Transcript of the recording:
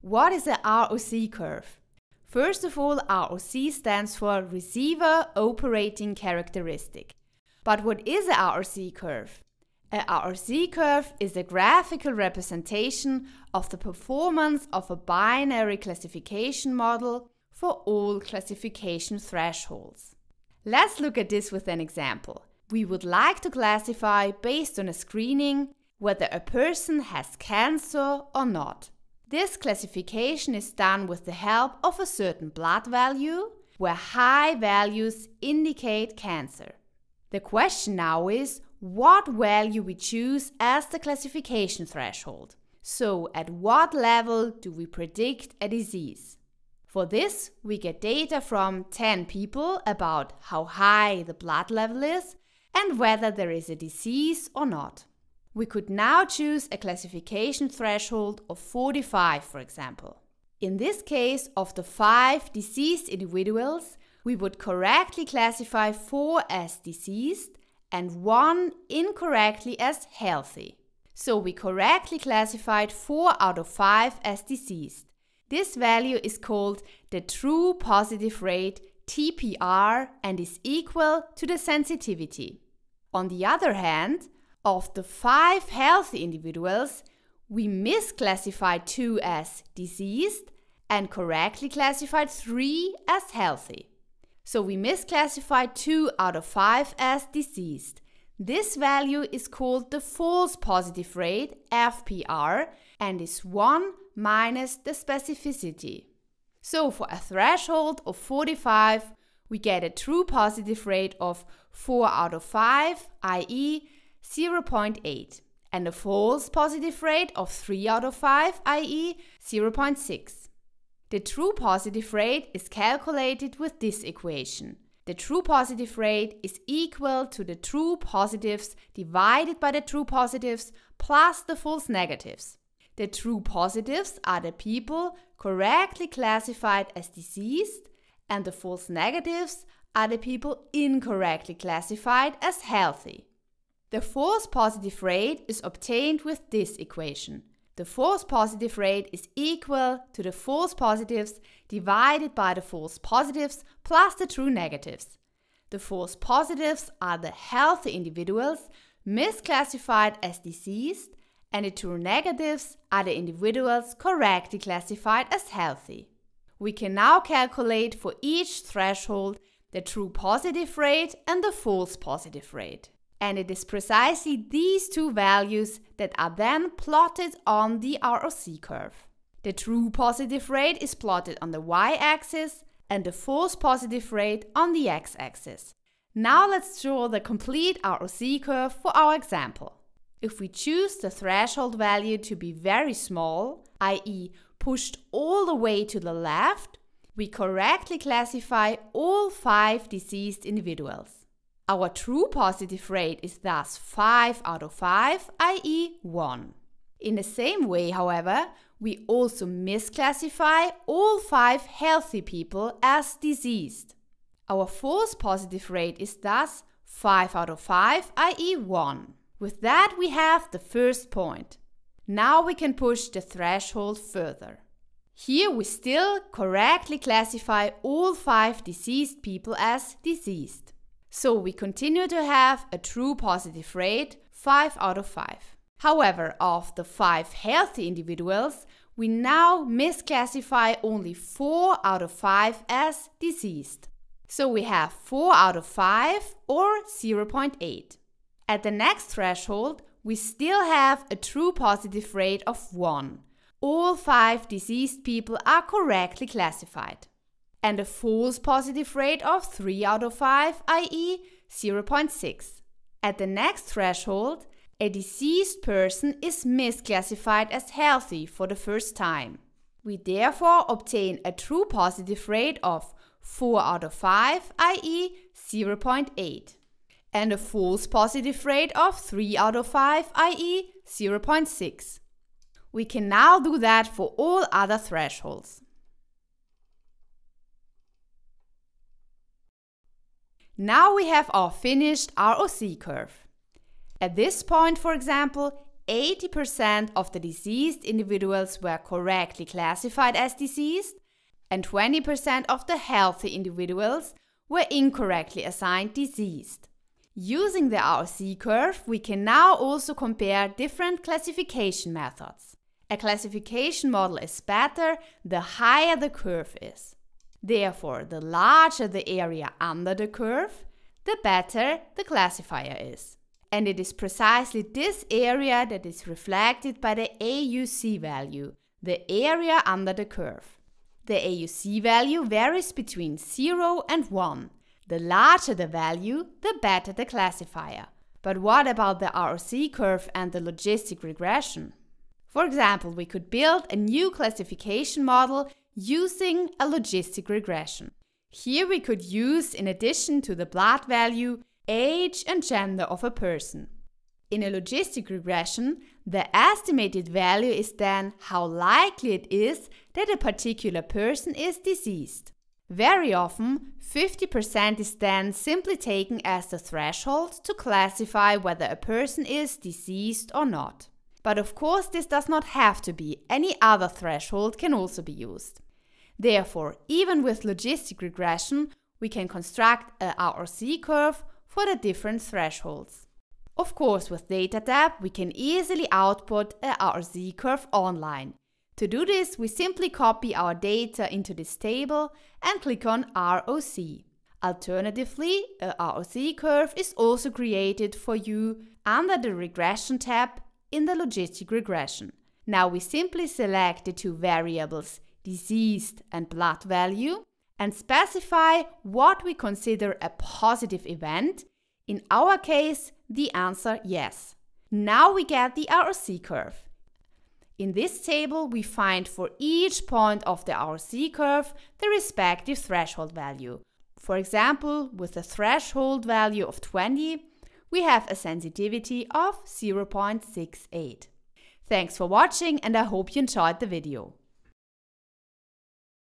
What is a ROC curve? First of all, ROC stands for Receiver Operating Characteristic. But what is a ROC curve? A ROC curve is a graphical representation of the performance of a binary classification model for all classification thresholds. Let's look at this with an example. We would like to classify based on a screening whether a person has cancer or not. This classification is done with the help of a certain blood value, where high values indicate cancer. The question now is what value we choose as the classification threshold. So, at what level do we predict a disease? For this, we get data from 10 people about how high the blood level is and whether there is a disease or not. We could now choose a classification threshold of 45, for example. In this case, of the five deceased individuals, we would correctly classify four as diseased and one incorrectly as healthy. So we correctly classified four out of five as diseased. This value is called the true positive rate TPR and is equal to the sensitivity. On the other hand, of the five healthy individuals, we misclassified two as diseased and correctly classified three as healthy. So we misclassified two out of five as diseased. This value is called the false positive rate, FPR, and is 1 minus the specificity. So for a threshold of 45, we get a true positive rate of 4 out of 5, i.e. 0.8, and a false positive rate of 3 out of 5, i.e. 0.6. The true positive rate is calculated with this equation. The true positive rate is equal to the true positives divided by the true positives plus the false negatives. The true positives are the people correctly classified as diseased, and the false negatives are the people incorrectly classified as healthy. The false positive rate is obtained with this equation. The false positive rate is equal to the false positives divided by the false positives plus the true negatives. The false positives are the healthy individuals misclassified as diseased, and the true negatives are the individuals correctly classified as healthy. We can now calculate for each threshold the true positive rate and the false positive rate. And it is precisely these two values that are then plotted on the ROC curve. The true positive rate is plotted on the y-axis and the false positive rate on the x-axis. Now let's draw the complete ROC curve for our example. If we choose the threshold value to be very small, i.e. pushed all the way to the left, we correctly classify all five diseased individuals. Our true positive rate is thus 5 out of 5, i.e. 1. In the same way, however, we also misclassify all 5 healthy people as diseased. Our false positive rate is thus 5 out of 5, i.e. 1. With that, we have the first point. Now we can push the threshold further. Here we still correctly classify all 5 diseased people as diseased. So we continue to have a true positive rate 5 out of 5. However, of the 5 healthy individuals, we now misclassify only 4 out of 5 as diseased. So we have 4 out of 5 or 0.8. At the next threshold, we still have a true positive rate of 1. All 5 diseased people are correctly classified and a false positive rate of 3 out of 5, i.e. 0.6. At the next threshold, a deceased person is misclassified as healthy for the first time. We therefore obtain a true positive rate of 4 out of 5, i.e. 0.8, and a false positive rate of 3 out of 5, i.e. 0.6. We can now do that for all other thresholds. Now we have our finished ROC curve. At this point, for example, 80% of the diseased individuals were correctly classified as diseased, and 20% of the healthy individuals were incorrectly assigned diseased. Using the ROC curve, we can now also compare different classification methods. A classification model is better the higher the curve is. Therefore, the larger the area under the curve, the better the classifier is. And it is precisely this area that is reflected by the AUC value, the area under the curve. The AUC value varies between 0 and 1. The larger the value, the better the classifier. But what about the ROC curve and the logistic regression? For example, we could build a new classification model using a logistic regression. Here we could use, in addition to the blood value, age and gender of a person. In a logistic regression, the estimated value is then how likely it is that a particular person is diseased. Very often, 50% is then simply taken as the threshold to classify whether a person is diseased or not. But of course, this does not have to be, any other threshold can also be used. Therefore, even with logistic regression, we can construct a ROC curve for the different thresholds. Of course, with DataTab, we can easily output a ROC curve online. To do this, we simply copy our data into this table and click on ROC. Alternatively, a ROC curve is also created for you under the Regression tab in the Logistic Regression. Now we simply select the two variables diseased and blood value and specify what we consider a positive event, in our case, the answer yes. Now we get the ROC curve. In this table, we find for each point of the ROC curve the respective threshold value. For example, with a threshold value of 20, we have a sensitivity of 0.68. Thanks for watching and I hope you enjoyed the video.